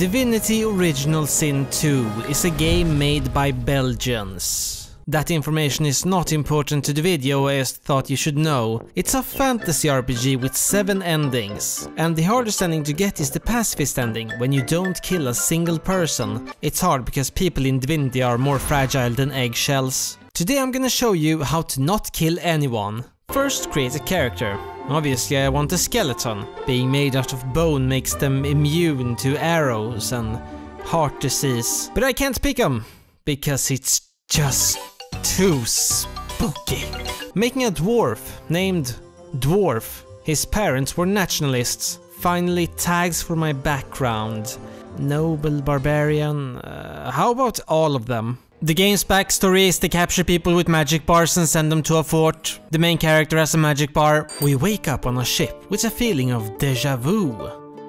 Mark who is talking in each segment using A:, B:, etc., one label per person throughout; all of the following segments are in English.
A: Divinity Original Sin 2 is a game made by Belgians. That information is not important to the video, I just thought you should know. It's a fantasy RPG with 7 endings, and the hardest ending to get is the pacifist ending, when you don't kill a single person. It's hard because people in Divinity are more fragile than eggshells. Today I'm gonna show you how to not kill anyone. First, create a character. Obviously I want a skeleton. Being made out of bone makes them immune to arrows and heart disease. But I can't pick them, because it's just too spooky. Making a dwarf named Dwarf. His parents were nationalists. Finally, tags for my background. Noble barbarian. Uh, how about all of them? The game's backstory is to capture people with magic bars and send them to a fort. The main character has a magic bar. We wake up on a ship with a feeling of deja vu.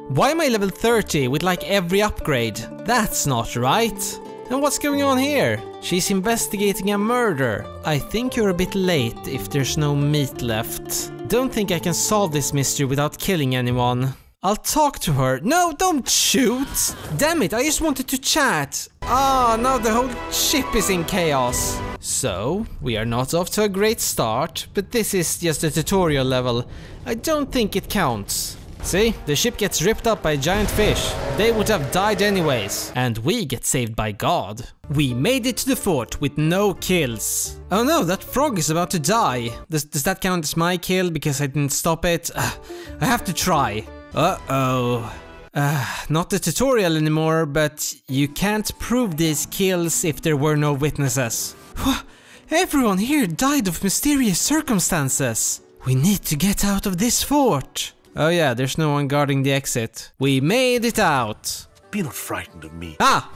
A: Why am I level 30 with like every upgrade? That's not right. And what's going on here? She's investigating a murder. I think you're a bit late if there's no meat left. Don't think I can solve this mystery without killing anyone. I'll talk to her. No, don't shoot! Damn it, I just wanted to chat. Ah, now the whole ship is in chaos. So, we are not off to a great start, but this is just a tutorial level. I don't think it counts. See, the ship gets ripped up by giant fish. They would have died anyways. And we get saved by God. We made it to the fort with no kills. Oh no, that frog is about to die. Does, does that count as my kill because I didn't stop it? Uh, I have to try. Uh-oh. Uh, not the tutorial anymore, but you can't prove these kills if there were no witnesses. Everyone here died of mysterious circumstances. We need to get out of this fort. Oh yeah, there's no one guarding the exit. We made it out.
B: Be not frightened of me.
A: Ah!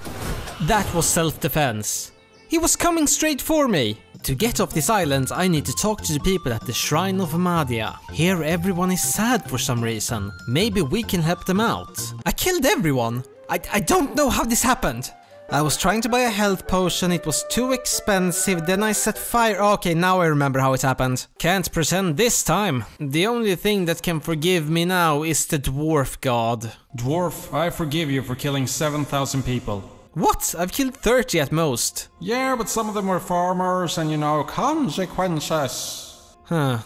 A: That was self-defense. He was coming straight for me. To get off this island, I need to talk to the people at the Shrine of Amadia. Here everyone is sad for some reason. Maybe we can help them out. I killed everyone. I, I don't know how this happened. I was trying to buy a health potion, it was too expensive, then I set fire- okay, now I remember how it happened. Can't pretend this time. The only thing that can forgive me now is the dwarf god.
C: Dwarf, I forgive you for killing 7,000 people.
A: What? I've killed 30 at most.
C: Yeah, but some of them were farmers and you know, consequences.
A: Huh.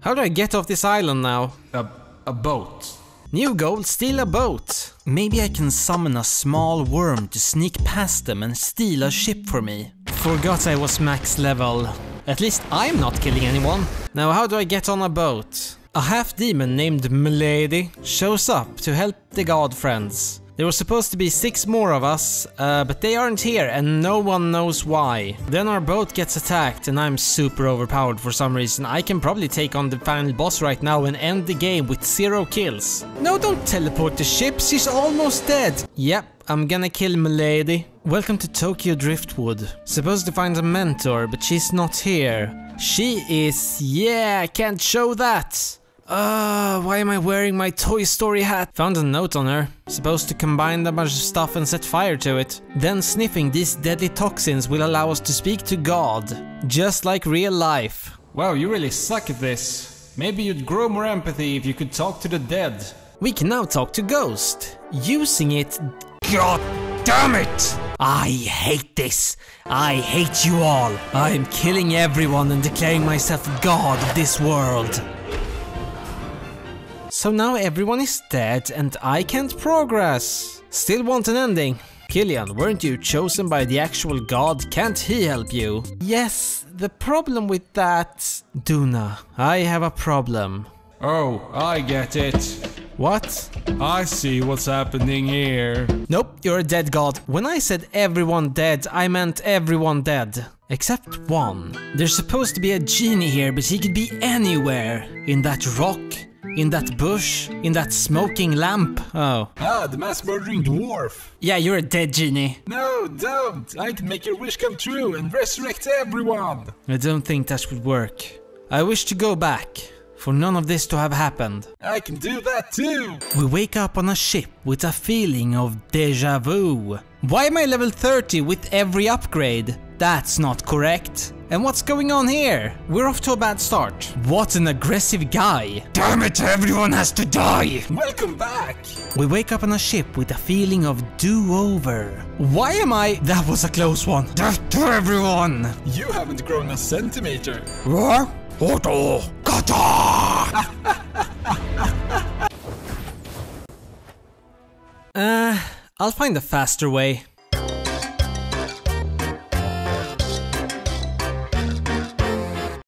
A: How do I get off this island now?
C: A, a boat.
A: New goal, steal a boat. Maybe I can summon a small worm to sneak past them and steal a ship for me. Forgot I was max level. At least I'm not killing anyone. Now how do I get on a boat? A half-demon named Malady shows up to help the god friends. There was supposed to be six more of us, uh, but they aren't here and no one knows why. Then our boat gets attacked and I'm super overpowered for some reason. I can probably take on the final boss right now and end the game with zero kills. No, don't teleport the ship, she's almost dead. Yep, I'm gonna kill Malady. Welcome to Tokyo Driftwood. Supposed to find a mentor, but she's not here. She is... yeah, can't show that. Uh, why am I wearing my Toy Story hat? Found a note on her. Supposed to combine a bunch of stuff and set fire to it. Then sniffing these deadly toxins will allow us to speak to God. Just like real life.
C: Wow, you really suck at this. Maybe you'd grow more empathy if you could talk to the dead.
A: We can now talk to Ghost. Using it... God damn it! I hate this. I hate you all. I'm killing everyone and declaring myself God of this world. So now everyone is dead and I can't progress. Still want an ending. Kilian, weren't you chosen by the actual god? Can't he help you? Yes, the problem with that... Duna, I have a problem.
C: Oh, I get it.
A: What?
C: I see what's happening here.
A: Nope, you're a dead god. When I said everyone dead, I meant everyone dead. Except one. There's supposed to be a genie here, but he could be anywhere. In that rock, in that bush? In that smoking lamp? Oh.
B: Ah, the mass murdering dwarf.
A: Yeah, you're a dead genie.
B: No, don't. I'd make your wish come true and resurrect everyone.
A: I don't think that would work. I wish to go back. for none of this to have happened.
B: I can do that too!
A: We wake up on a ship with a feeling of deja vu. Why am I level 30 with every upgrade? That's not correct. And what's going on here? We're off to a bad start. What an aggressive guy. Damn it, everyone has to die!
B: Welcome back!
A: We wake up on a ship with a feeling of do-over. Why am I- That was a close one. Death to everyone!
B: You haven't grown a centimeter.
A: What? Otto! Kata! I'll find a faster way.